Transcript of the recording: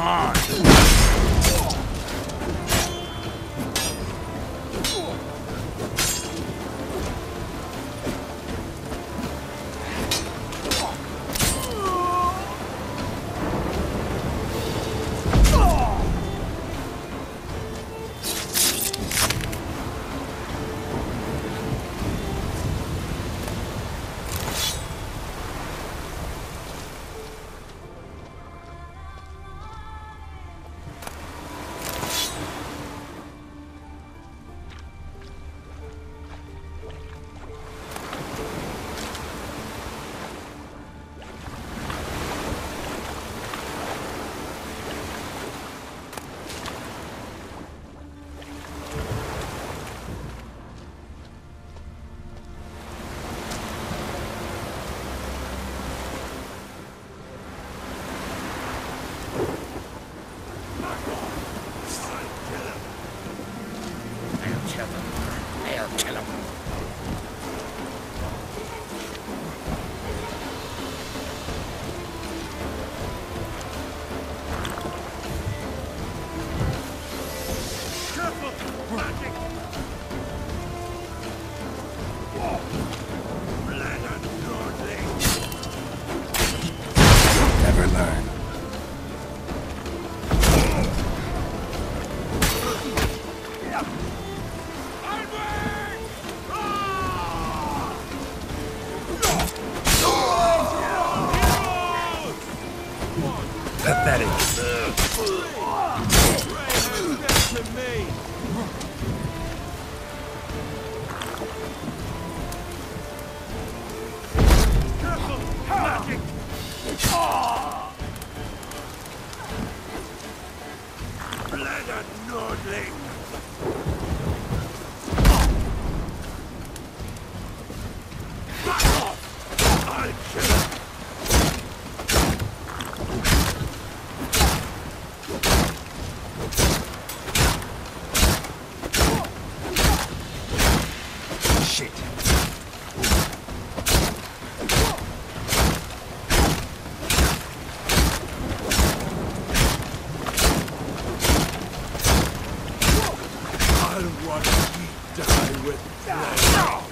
on. I'll kill them. Never Pathetic. Shit. I'll watch die with flame.